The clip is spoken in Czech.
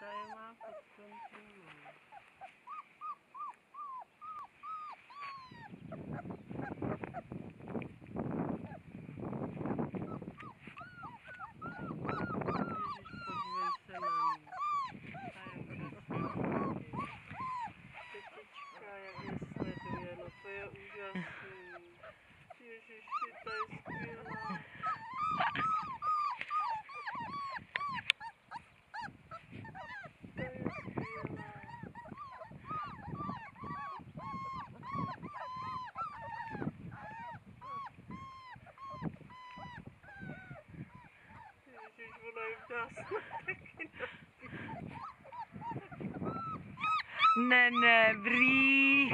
在吗มากกั Ne, ne, brý.